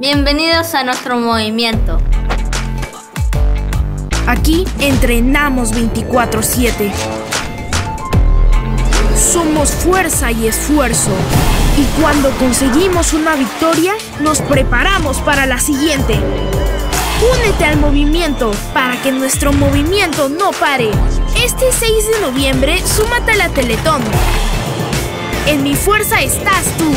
Bienvenidos a nuestro movimiento. Aquí entrenamos 24/7. Somos fuerza y esfuerzo. Y cuando conseguimos una victoria, nos preparamos para la siguiente. Únete al movimiento para que nuestro movimiento no pare. Este 6 de noviembre, súmate a la Teletón. En mi fuerza estás tú.